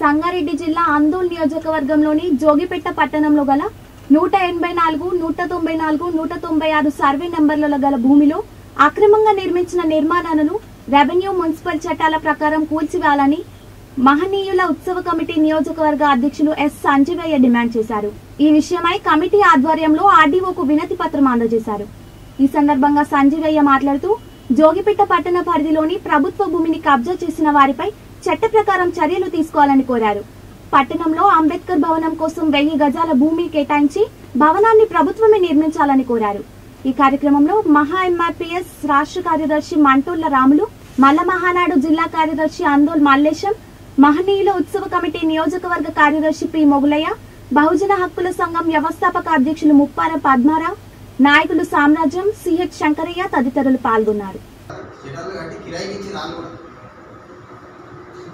సంగారెడ్డి జిల్లా ఆందోళ్ నియోజకవర్గంలోని జోగిపెట్ట పట్టణంలో గల నూట ఎనభై నాలుగు నూట తొంభై నాలుగు నూట తొంభై ఆరు సర్వే నెంబర్లలో గల భూమిలో అక్రమంగా నిర్మించిన నిర్మాణాలను రెవెన్యూ మున్సిపల్ చట్టాల ప్రకారం కూల్చివేయాలని మహనీయుల ఉత్సవ కమిటీ నియోజకవర్గ అధ్యక్షులు ఎస్ సంజీవయ్య డిమాండ్ చేశారు. ఈ విషయమై కమిటీ ఆధ్వర్యంలో ఆర్డీఓకు వినతి పత్రం అందజేశారు. ఈ సందర్భంగా సంజీవయ్య మాట్లాడుతూ జోగిపెట్ట పట్టణ పరిధిలోని ప్రభుత్వ భూమిని కబ్జా చేసిన వారిపై చట్ట ప్రకారం చర్యలు తీసుకోవాలని కోరారు. పట్టణంలో అంబేద్కర్ భవనం కోసం వెయ్యి గజాల భూమి కేటాయించి భవనాన్ని ప్రభుత్వమే నిర్మించాలని కోరారు. ఈ కార్యక్రమంలో మహా ఎంఆర్పిఎస్ రాష్ట్ర కార్యదర్శి మంటోళ్ళ రాములు మల్ల మహానాడు జిల్లా కార్యదర్శి అందోల్ మల్లేశం మహనీయుల ఉత్సవ కమిటీ నియోజకవర్గ కార్యదర్శి పి మొగులయ్య బహుజన హక్కుల సంఘం వ్యవస్థాపక అధ్యక్షులు ముప్పార పద్మారావు నాయకులు సామ్రాజ్యం సిహెచ్ శంకరయ్య తదితరులు పాల్గొన్నారు.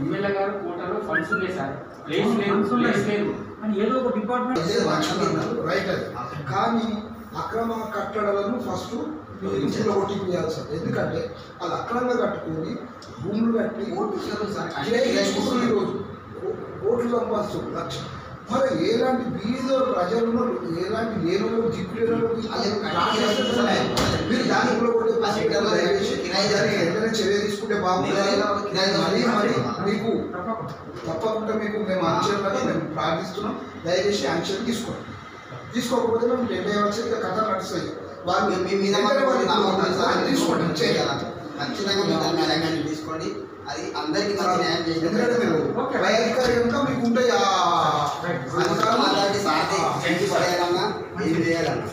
ఎమ్మెల్యే గారు కోటాలో ఫండ్స్ ఉన్నాయి సార్ ప్లేస్ లేదు. ప్లేస్ లేదు. అని ఏదో ఒక డిపార్ట్మెంట్ అదే రైట్ అది కానీ అక్రమ కట్టడాలను ఫస్ట్ ఇంట్లో కొట్టించాలి సార్ ఎందుకంటే వాళ్ళు అక్రమంగా కట్టుకొని భూములు కట్టి ఓటు ఇచ్చారు సార్ చేయించుకుంటున్నారు ఈరోజు ఓట్లు సంపాదిస్తారు లక్ష మరి ఎలాంటి బీద ప్రజలు ఎలాంటి లేని వాళ్ళు దిక్కు లేని వాళ్ళకి అదే రాసి వేస్తారు సార్. మీరు దాన్ని కూడా చర్య తీసుకుంటే బాగుంటుంది? మీకు తప్పకుండా. మీకు మేము ఆంక్షలను మేము ప్రార్థిస్తున్నాం. దయచేసి ఆంక్షలు తీసుకోండి. తీసుకోకపోతే మేము టెంట్ అయ్యవలసింది కథ నడుస్తుంది వారు మీ మీద తీసుకోండి. చేయాలి. ఖచ్చితంగా మీ దాని తీసుకోండి. అది అందరికీ మంచి న్యాయం చేయండి ఎందుకంటే మీరు మీకు ఉంటాయి. అలాంటి సాధ్యం ఏం చేయాలన్నా.